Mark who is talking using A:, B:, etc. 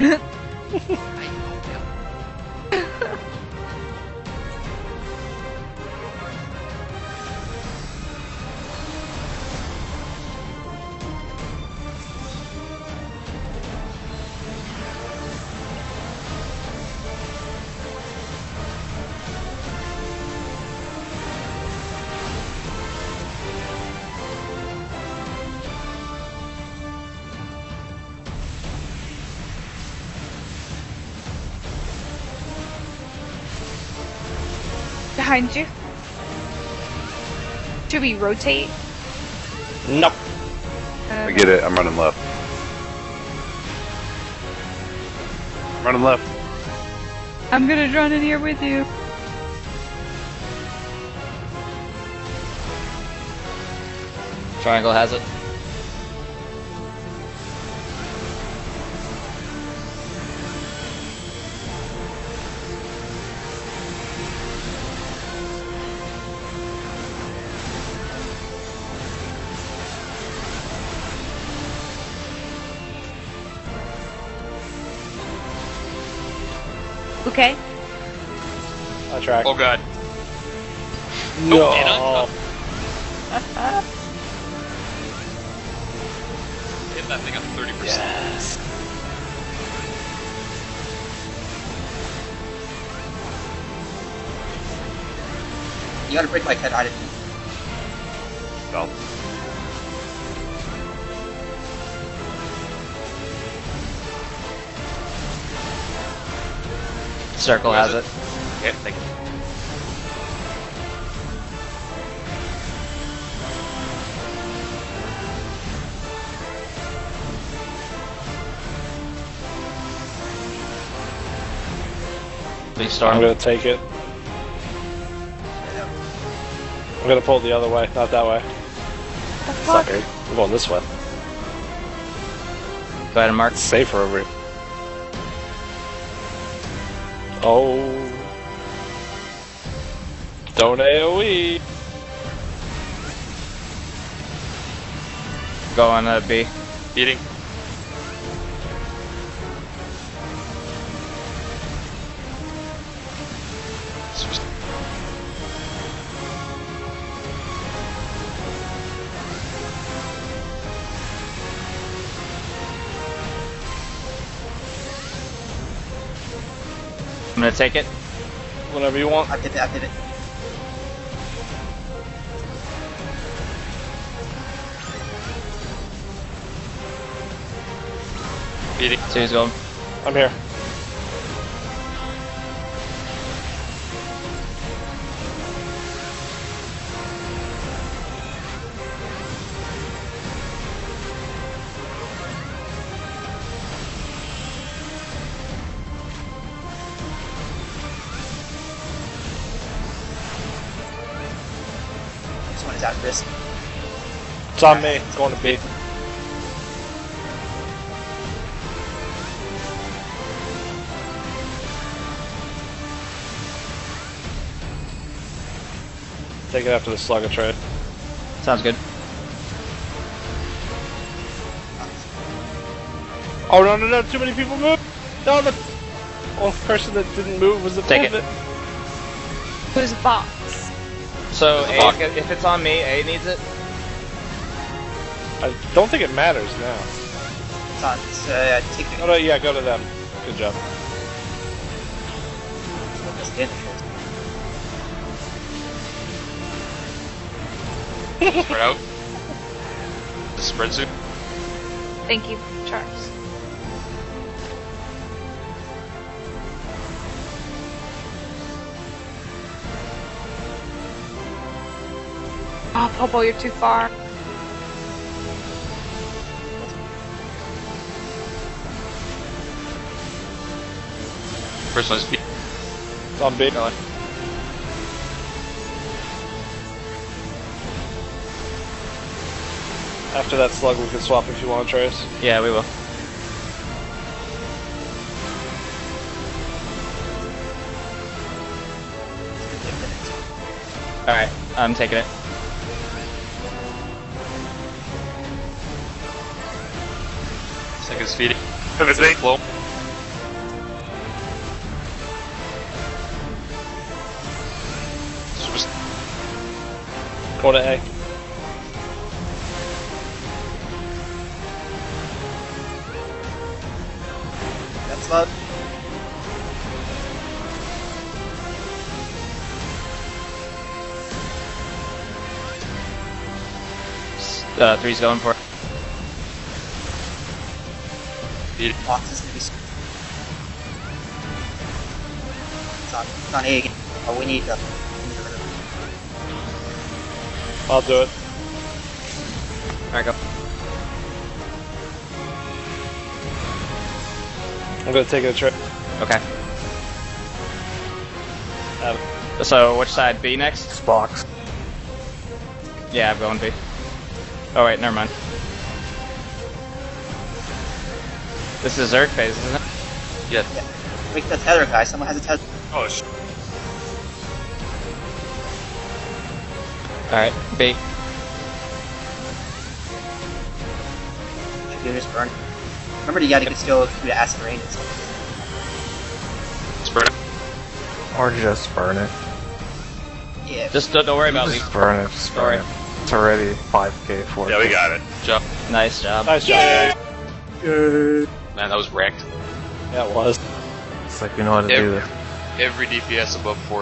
A: 嗯 哼 Behind you. Should we rotate?
B: Nope.
C: Um, I get it. I'm running left. I'm running left.
A: I'm gonna run in here with you.
D: Triangle has it.
A: Okay.
B: I track.
E: Oh god.
B: no.
E: Anna? Hit that thing at 30%.
B: Yes.
F: You gotta break my head out of
D: Circle
E: has
D: has it.
E: Okay, thank you.
D: Big
B: I'm gonna take it. I'm gonna pull it the other way, not that way.
A: The fuck?
B: Sucker. I'm going this way.
D: Go ahead and mark.
B: It's safer over here. Oh. Don't AoE.
D: Go on uh, B.
E: Eating.
D: Gonna take it.
B: Whenever you want.
F: I did it, I did it.
E: Eating.
D: Two's going.
B: I'm here.
F: This is at risk.
B: It's on me. It's going to be. Take it after the slugger trade.
D: Sounds good.
B: Oh no no no! Too many people move. No, the only person that didn't move was the
D: Take it.
B: pivot.
A: Who's box?
D: So
E: a
D: A, if it's on me, A needs it.
B: I don't think it matters now.
F: It's on. It's, uh, taking
B: Oh no, yeah, go to them. Good job.
F: Just did.
E: Spread out. The spread suit.
A: Thank you, Charles. Oh, Popo, you're too far.
E: First one is B.
B: It's on B.
D: Going.
B: After that slug, we can swap if you want, Trace.
D: Yeah, we will. Alright, I'm taking it.
E: Second speed. Second speed. Flow.
G: Corner A.
F: That's not.
B: Uh, three's going for it.
F: Box is gonna be. It's on, it's on A again. Oh, we need the. to rid of it.
G: I'll do it.
B: Alright, go.
G: I'm gonna take a trip.
B: Okay.
G: Have
B: So, which side? B next?
H: Box.
B: Yeah, I'm going B. Oh, wait, never mind. This is Zerg phase, isn't it?
E: Yeah.
F: Break the tether, guys. Someone has a tether.
E: Oh, sh-
B: Alright, bait.
F: Should just burn. Remember, you gotta get still do the acid rain. and stuff.
E: spread out.
H: Or just burn it.
F: Yeah.
B: Just don't, don't worry about
H: Just
B: leaving.
H: burn it, just burn
B: Sorry.
H: it. It's already 5k, 4k.
C: Yeah, we got it.
E: Job.
B: Nice job.
G: Nice job. Yeah,
E: Man, that was wrecked.
G: yeah, it was.
H: It's like we know how to do
E: Every,
H: this.
E: every DPS above 4